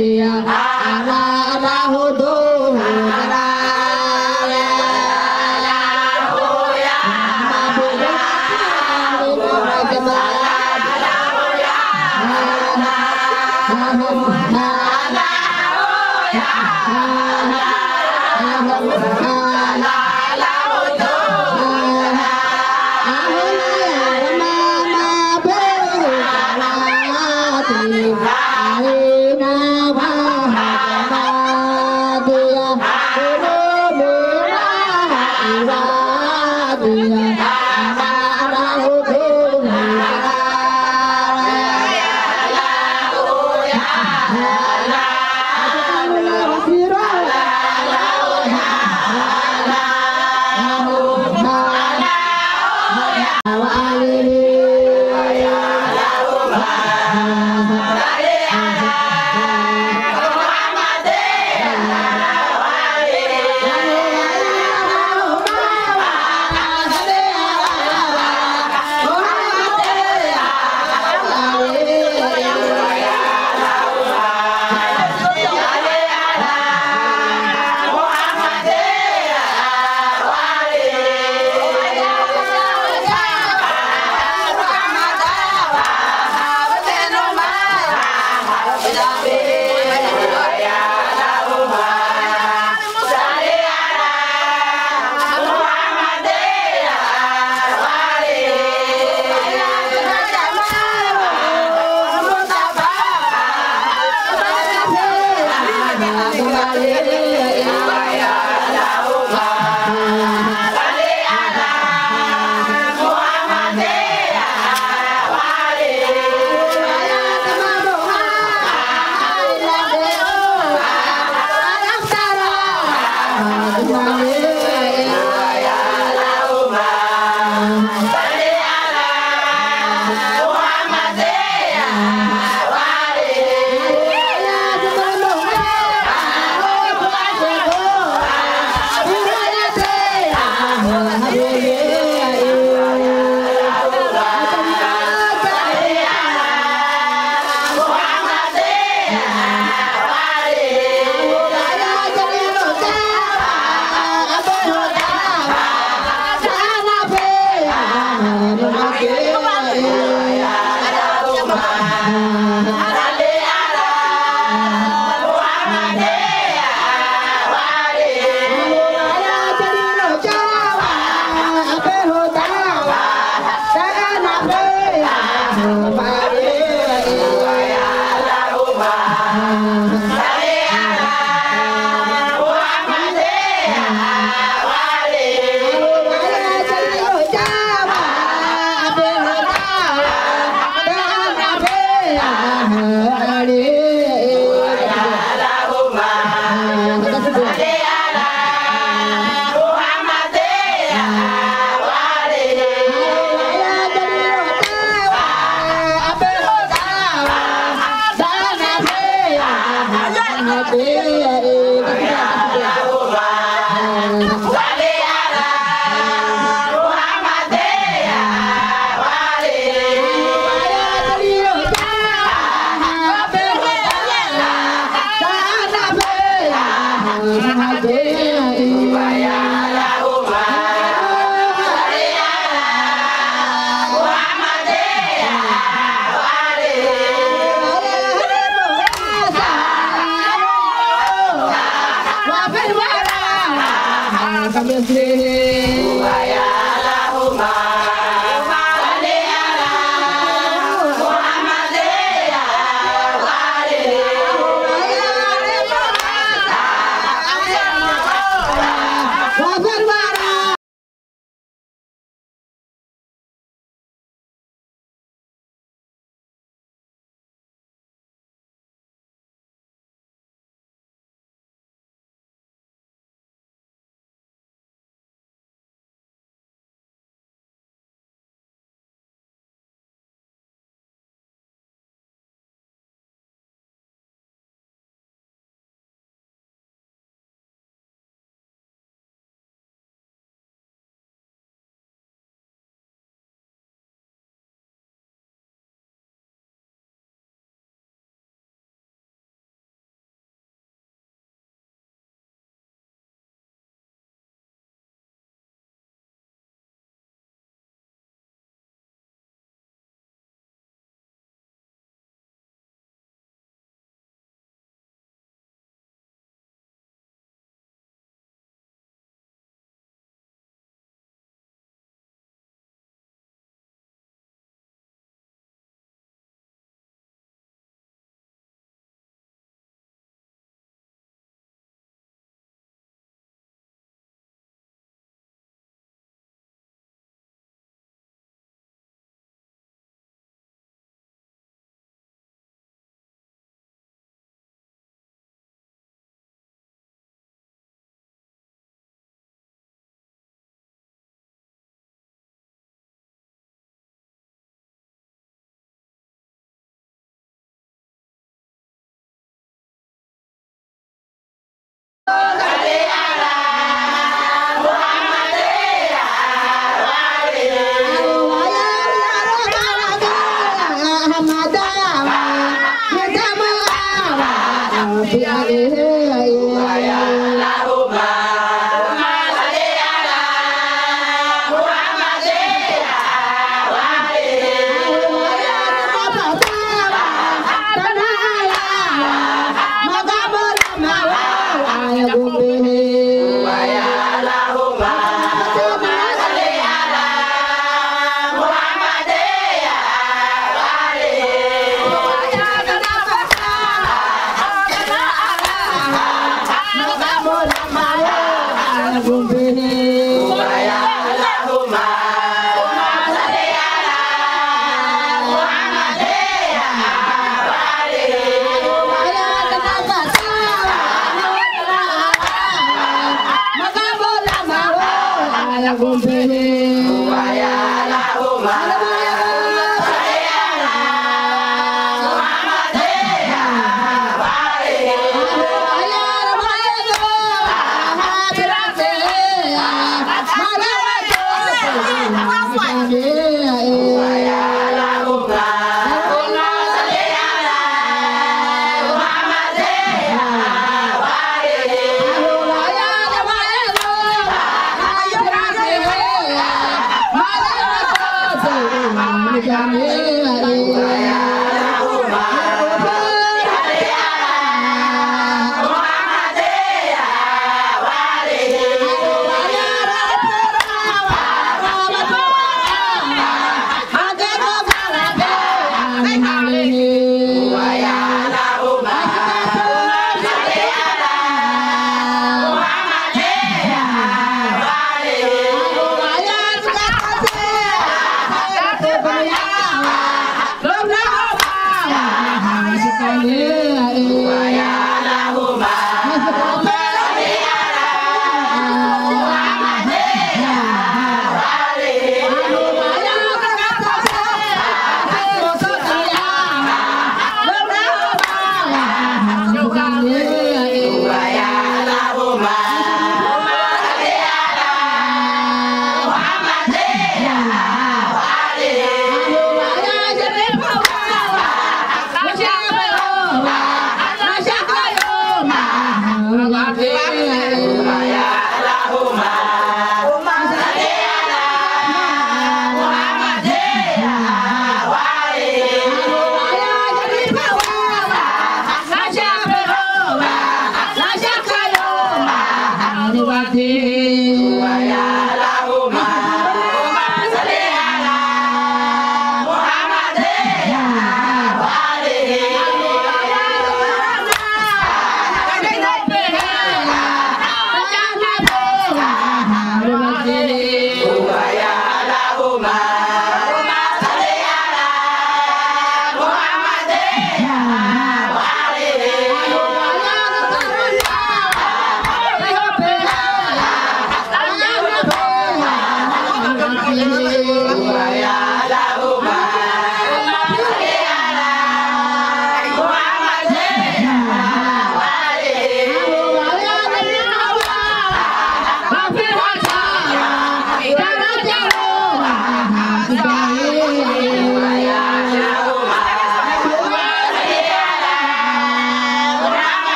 Hallelujah.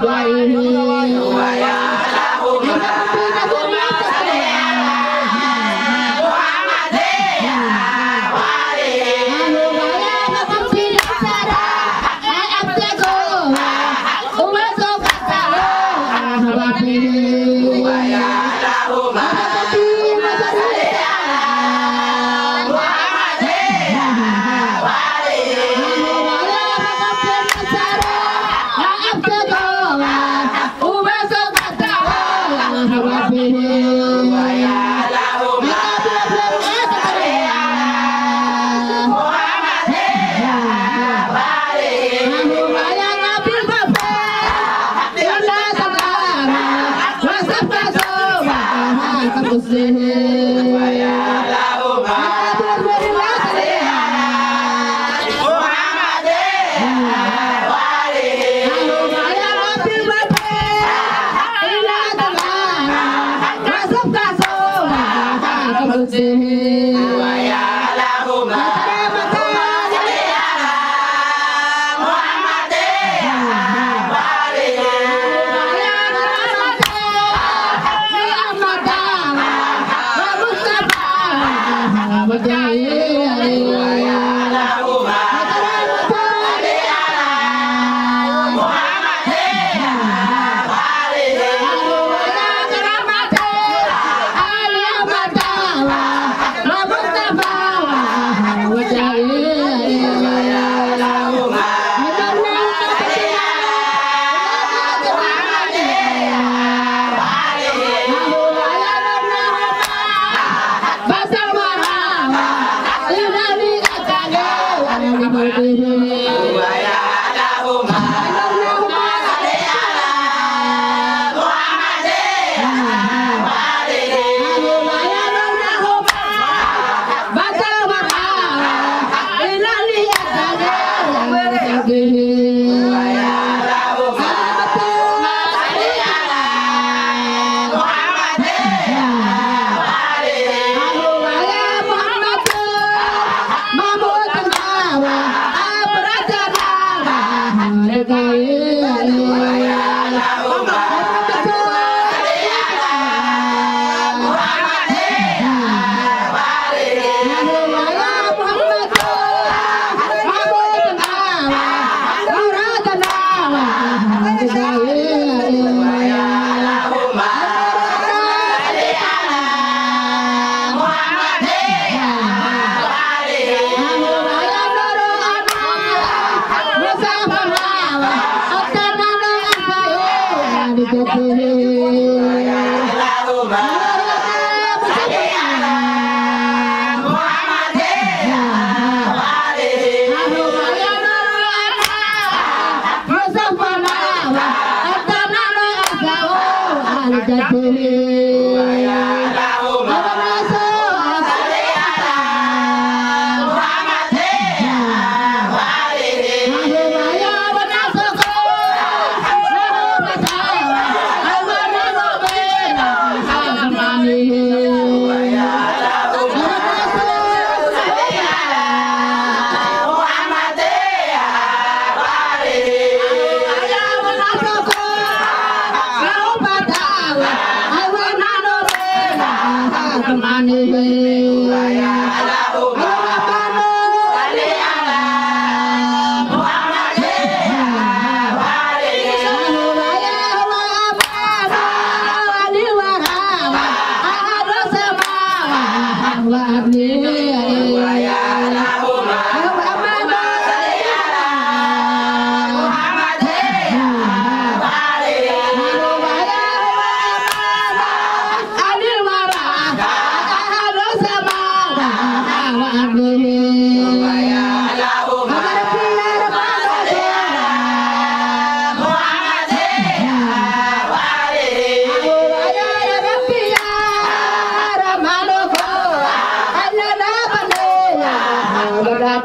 Bye. Bye. Bye.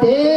Mado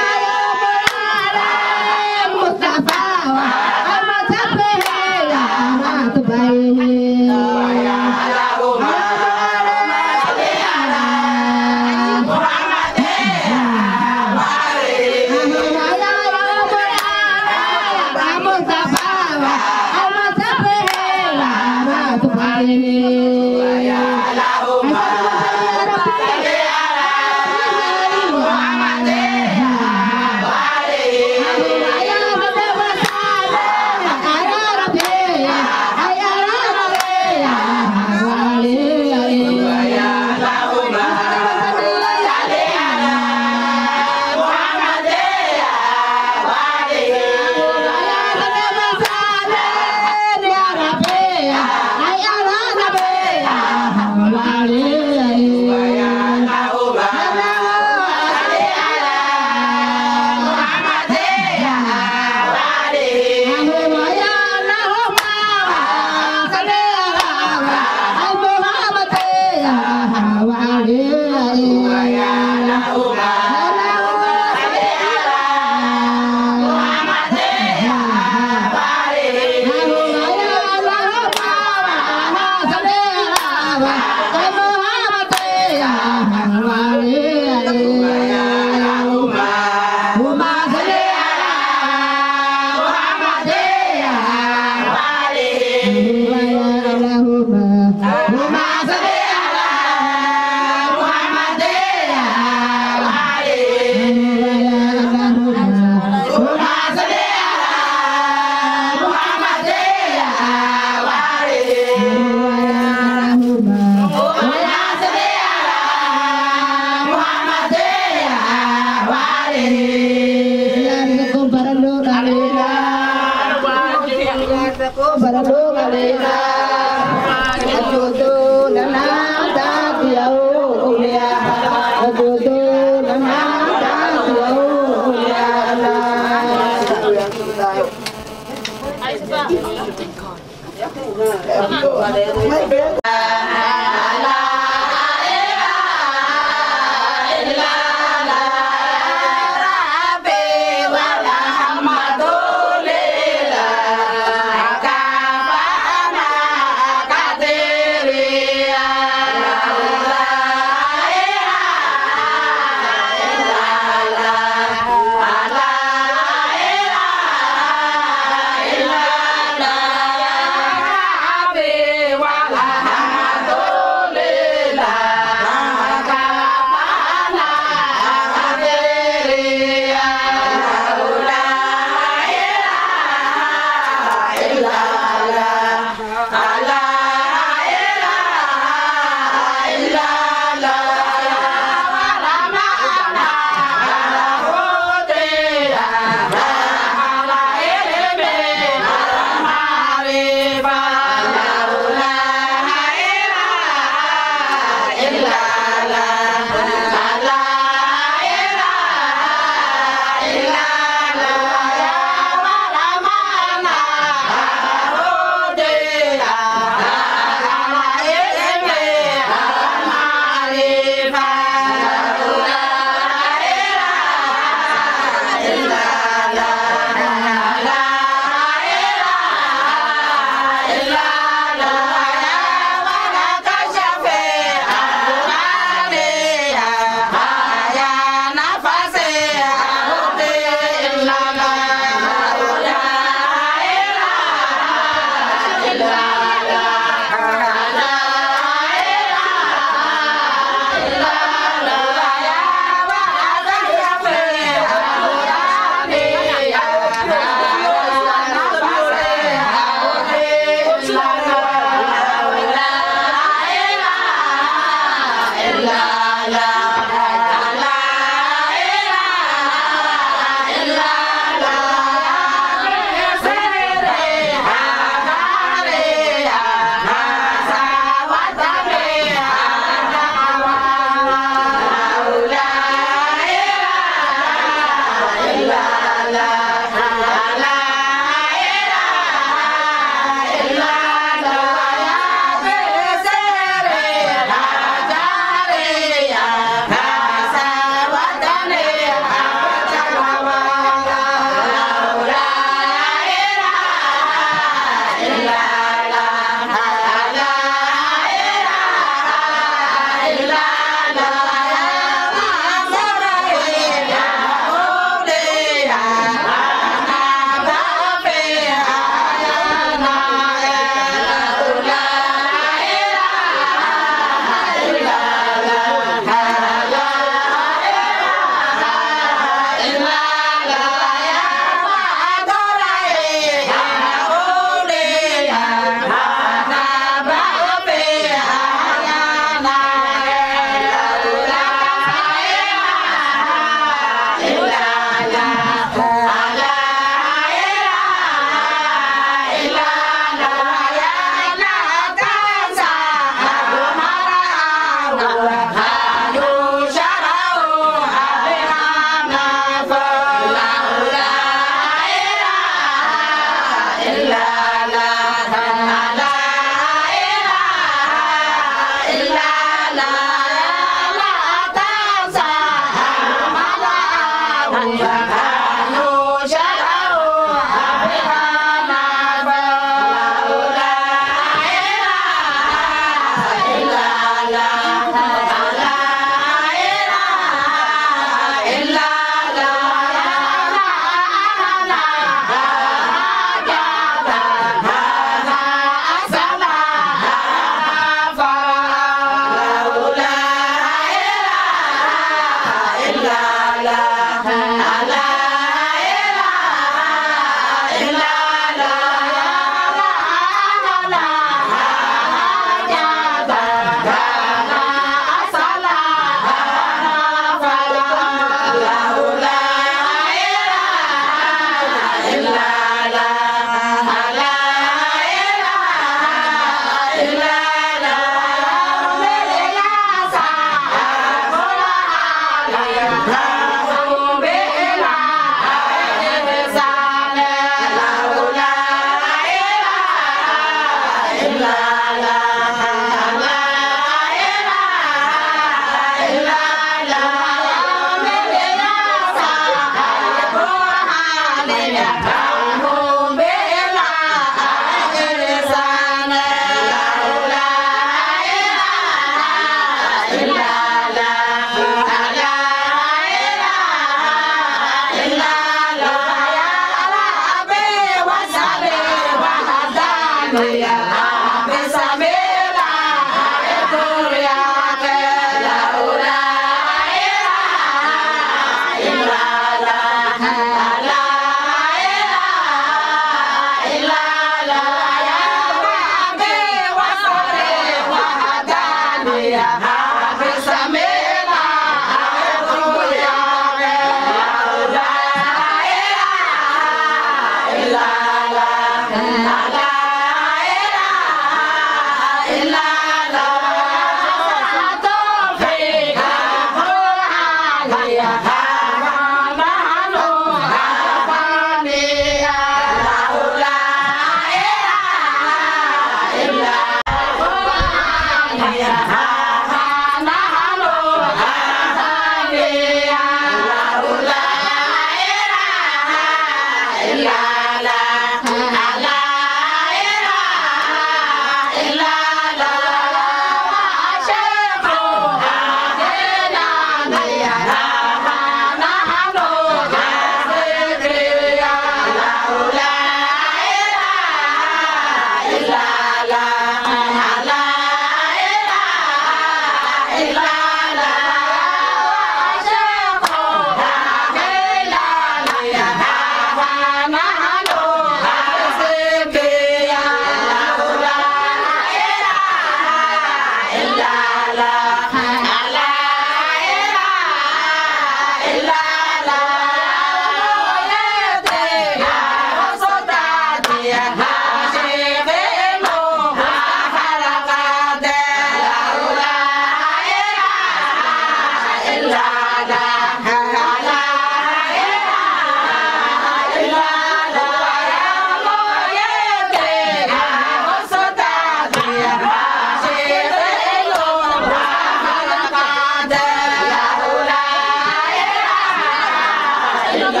Bye. Bye.